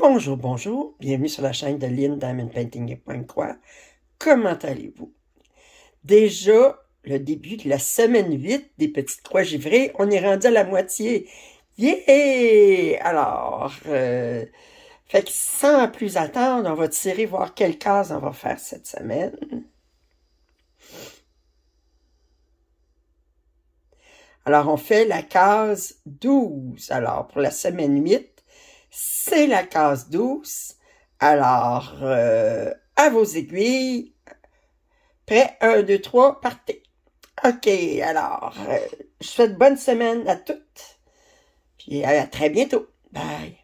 Bonjour, bonjour, bienvenue sur la chaîne de Lynn Diamond Painting et. Comment allez-vous? Déjà, le début de la semaine 8 des Petites Croix givrées, on est rendu à la moitié. Yeah! Alors, euh, fait que sans plus attendre, on va tirer voir quelle case on va faire cette semaine. Alors, on fait la case 12. Alors, pour la semaine 8, c'est la case 12. Alors, euh, à vos aiguilles. Prêt? 1, 2, 3, partez. OK, alors, euh, je souhaite bonne semaine à toutes. Puis à très bientôt. Bye.